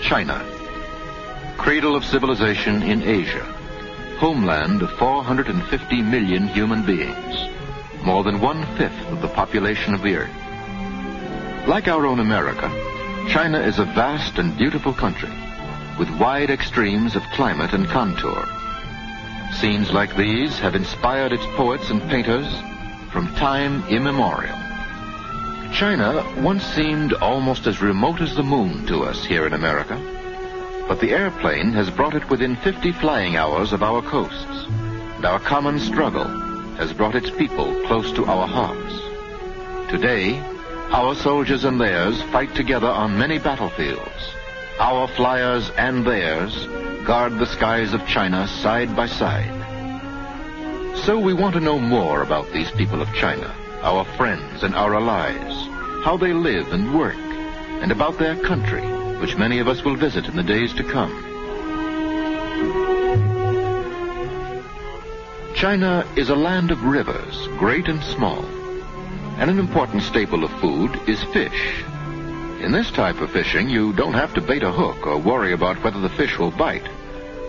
China, cradle of civilization in Asia, homeland of 450 million human beings, more than one-fifth of the population of the earth. Like our own America, China is a vast and beautiful country with wide extremes of climate and contour. Scenes like these have inspired its poets and painters from time immemorial. China once seemed almost as remote as the moon to us here in America, but the airplane has brought it within 50 flying hours of our coasts, and our common struggle has brought its people close to our hearts. Today, our soldiers and theirs fight together on many battlefields. Our flyers and theirs guard the skies of China side by side. So we want to know more about these people of China our friends and our allies, how they live and work, and about their country, which many of us will visit in the days to come. China is a land of rivers, great and small, and an important staple of food is fish. In this type of fishing, you don't have to bait a hook or worry about whether the fish will bite.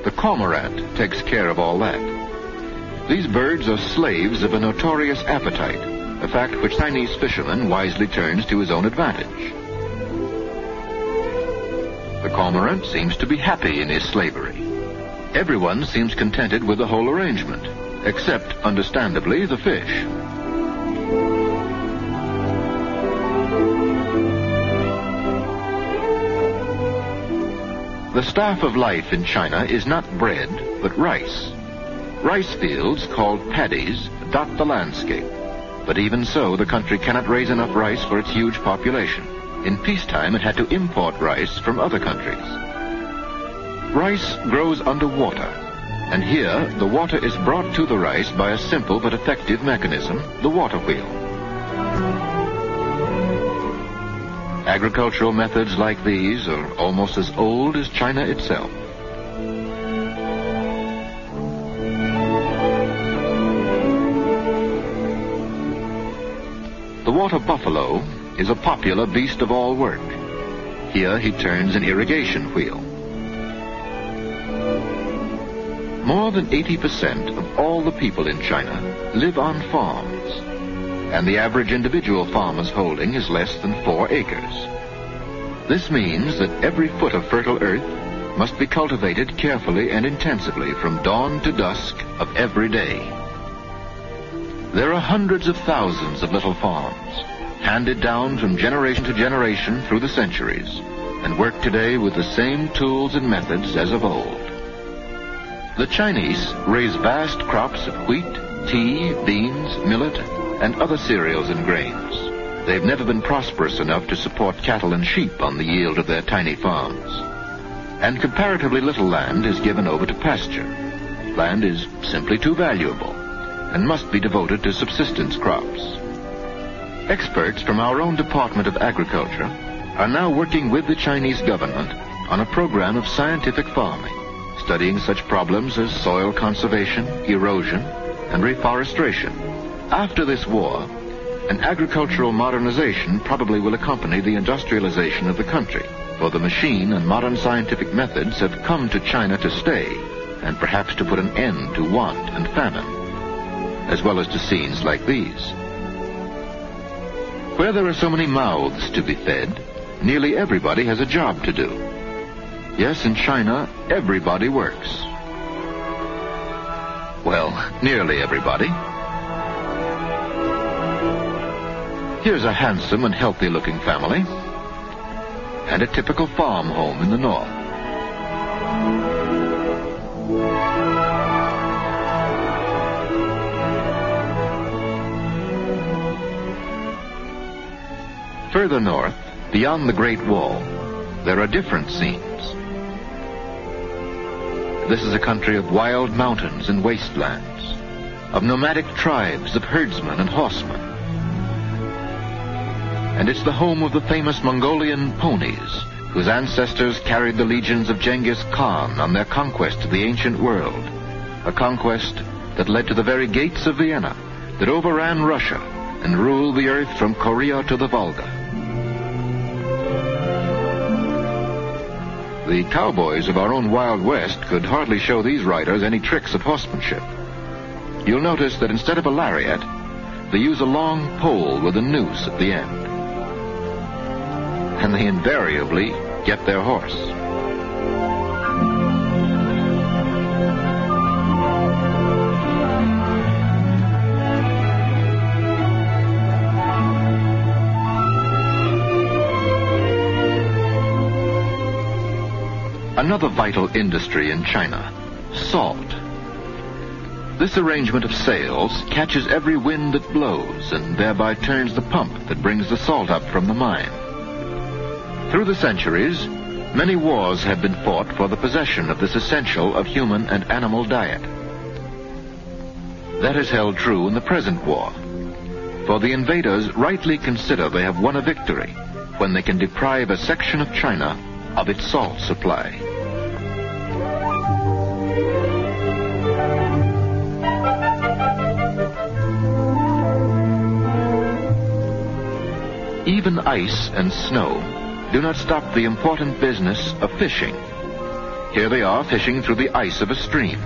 The cormorant takes care of all that. These birds are slaves of a notorious appetite a fact which Chinese fisherman wisely turns to his own advantage. The cormorant seems to be happy in his slavery. Everyone seems contented with the whole arrangement, except, understandably, the fish. The staff of life in China is not bread, but rice. Rice fields, called paddies, dot the landscape. But even so, the country cannot raise enough rice for its huge population. In peacetime, it had to import rice from other countries. Rice grows underwater, and here the water is brought to the rice by a simple but effective mechanism, the water wheel. Agricultural methods like these are almost as old as China itself. Water buffalo is a popular beast of all work. Here he turns an irrigation wheel. More than 80% of all the people in China live on farms, and the average individual farmer's holding is less than four acres. This means that every foot of fertile earth must be cultivated carefully and intensively from dawn to dusk of every day. There are hundreds of thousands of little farms, handed down from generation to generation through the centuries, and work today with the same tools and methods as of old. The Chinese raise vast crops of wheat, tea, beans, millet, and other cereals and grains. They've never been prosperous enough to support cattle and sheep on the yield of their tiny farms. And comparatively little land is given over to pasture. Land is simply too valuable and must be devoted to subsistence crops. Experts from our own Department of Agriculture are now working with the Chinese government on a program of scientific farming, studying such problems as soil conservation, erosion, and reforestation. After this war, an agricultural modernization probably will accompany the industrialization of the country, for the machine and modern scientific methods have come to China to stay, and perhaps to put an end to want and famine as well as to scenes like these. Where there are so many mouths to be fed, nearly everybody has a job to do. Yes, in China, everybody works. Well, nearly everybody. Here's a handsome and healthy looking family, and a typical farm home in the north. Further north, beyond the Great Wall, there are different scenes. This is a country of wild mountains and wastelands, of nomadic tribes of herdsmen and horsemen. And it's the home of the famous Mongolian ponies, whose ancestors carried the legions of Genghis Khan on their conquest of the ancient world, a conquest that led to the very gates of Vienna, that overran Russia and ruled the earth from Korea to the Volga. The cowboys of our own Wild West could hardly show these riders any tricks of horsemanship. You'll notice that instead of a lariat, they use a long pole with a noose at the end. And they invariably get their horse. Another vital industry in China, salt. This arrangement of sails catches every wind that blows and thereby turns the pump that brings the salt up from the mine. Through the centuries, many wars have been fought for the possession of this essential of human and animal diet. That is held true in the present war, for the invaders rightly consider they have won a victory when they can deprive a section of China of its salt supply. Even ice and snow do not stop the important business of fishing. Here they are fishing through the ice of a stream,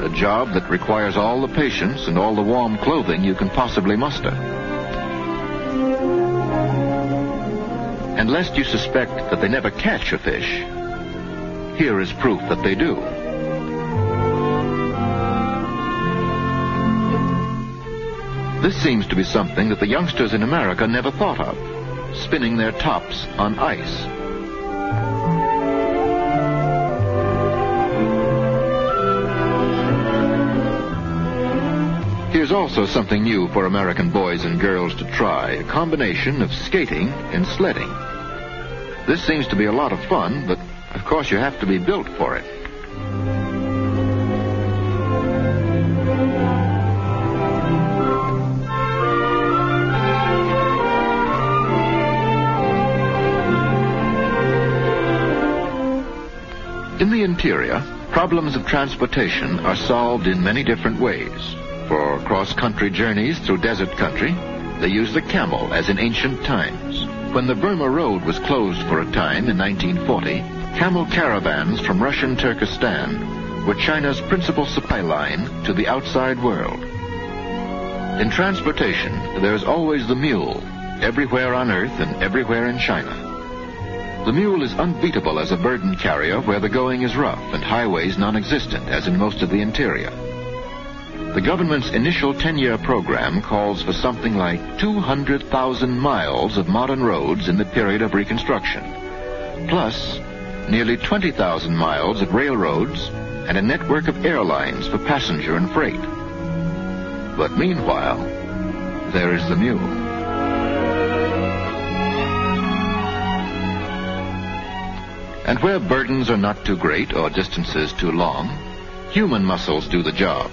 a job that requires all the patience and all the warm clothing you can possibly muster. And lest you suspect that they never catch a fish, here is proof that they do. This seems to be something that the youngsters in America never thought of, spinning their tops on ice. Here's also something new for American boys and girls to try, a combination of skating and sledding. This seems to be a lot of fun, but of course you have to be built for it. In the interior, problems of transportation are solved in many different ways. For cross-country journeys through desert country, they use the camel as in ancient times. When the Burma Road was closed for a time in 1940, camel caravans from Russian Turkestan were China's principal supply line to the outside world. In transportation, there's always the mule, everywhere on Earth and everywhere in China. The mule is unbeatable as a burden carrier where the going is rough and highways non-existent, as in most of the interior. The government's initial 10-year program calls for something like 200,000 miles of modern roads in the period of Reconstruction, plus nearly 20,000 miles of railroads and a network of airlines for passenger and freight. But meanwhile, there is the mule. And where burdens are not too great or distances too long, human muscles do the job.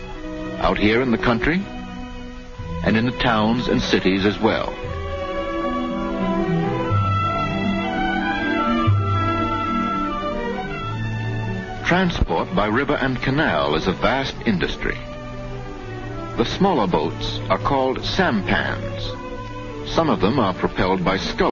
Out here in the country, and in the towns and cities as well. Transport by river and canal is a vast industry. The smaller boats are called sampans. Some of them are propelled by sculls.